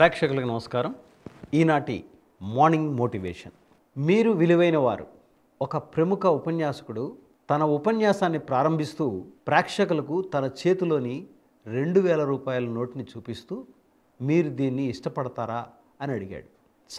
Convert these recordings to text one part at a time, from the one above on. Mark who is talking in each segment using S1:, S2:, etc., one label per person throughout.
S1: ప్రేక్షకులకు నమస్కారం. ఈనాటి మార్నింగ్ మోటివేషన్. మీరు విలువైన వారు ఒక ప్రముఖ ఉపన్యాసకుడు తన ఉపన్యాసాన్ని ప్రారంభిస్తూ ప్రేక్షకులకు తన చేతిలోని రెండు వేల రూపాయల నోటుని చూపిస్తూ మీరు దీన్ని ఇష్టపడతారా అని అడిగాడు.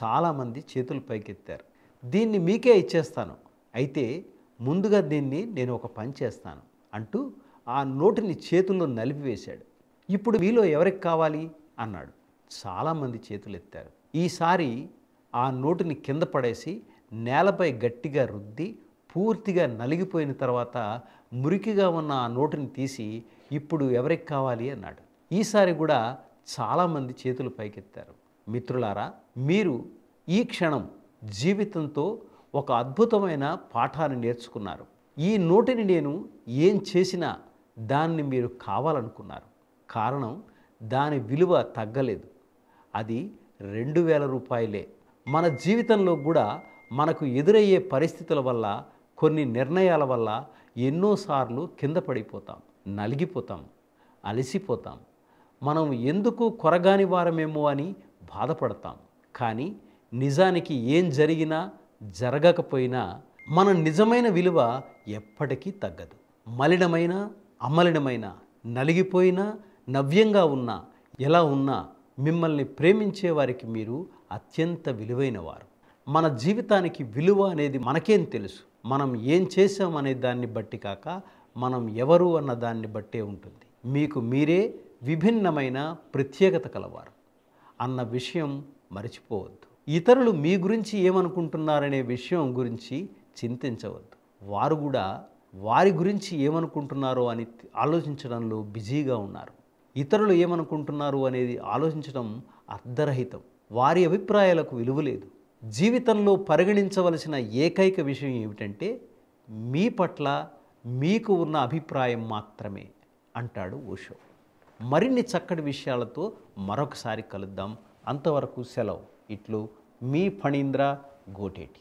S1: చాలామంది చేతులు పైకెత్తారు. దీన్ని మీకే ఇచ్చేస్తాను. అయితే ముందుగా దీన్ని నేను ఒక పని చేస్తాను అంటూ ఆ నోటుని చేతుల్లో నలిపివేశాడు. ఇప్పుడు మీలో ఎవరికి కావాలి? అన్నాడు. చాలామంది చేతులు ఎత్తారు. ఈసారి ఆ నోటుని కింద పడేసి నేలపై గట్టిగా రుద్ది పూర్తిగా నలిగిపోయిన తర్వాత మురికిగా ఉన్న ఆ నోటుని తీసి ఇప్పుడు ఎవరికి కావాలి? అన్నాడు. ఈసారి కూడా చాలామంది చేతులు పైకెత్తారు. మిత్రులారా మీరు ఈ క్షణం జీవితంతో ఒక అద్భుతమైన పాఠాన్ని నేర్చుకున్నారు. ఈ నోటిని నేను ఏం చేసినా దాన్ని మీరు కావాలనుకున్నారు. కారణం దాని విలువ తగ్గలేదు. అది రెండు వేల రూపాయలే. మన జీవితంలో కూడా మనకు ఎదురయ్యే పరిస్థితుల వల్ల కొన్ని నిర్ణయాల వల్ల ఎన్నోసార్లు కింద పడిపోతాం నలిగిపోతాం అలసిపోతాం. మనం ఎందుకు కొరగాని వారమేమో అని బాధపడతాం. కానీ నిజానికి ఏం జరిగినా జరగకపోయినా మన నిజమైన విలువ ఎప్పటికీ తగ్గదు. మలినమైన అమలినమైన నలిగిపోయినా నవ్యంగా ఉన్నా ఎలా ఉన్నా మిమ్మల్ని ప్రేమించే వారికి మీరు అత్యంత విలువైన వారు మన జీవితానికి విలువ అనేది మనకేం తెలుసు? మనం ఏం చేసాం అనే దాన్ని బట్టి కాక మనం ఎవరు అన్న దాన్ని బట్టే ఉంటుంది. మీకు మీరే విభిన్నమైన ప్రత్యేకత కలవారు. అన్న విషయం మర్చిపోవద్దు. ఇతరులు మీ గురించి ఏమనుకుంటున్నారనే విషయం గురించి చింతించవద్దు. వారు కూడా వారి గురించి ఏమనుకుంటున్నారో అని ఆలోచించడంలో బిజీగా ఉన్నారు. ఇతరులు ఏమనుకుంటున్నారు అనేది ఆలోచించడం అర్ధరహితం. వారి అభిప్రాయాలకు విలువ లేదు. జీవితంలో పరిగణించవలసిన ఏకైక విషయం ఏమిటంటే మీ పట్ల మీకు ఉన్న అభిప్రాయం మాత్రమే అంటాడు ఓషో. మరిన్ని చక్కటి విషయాలతో మరొకసారి కలుద్దాం. అంతవరకు సెలవు. ఇట్లు మీ ఫణీంద్ర గోటేటి.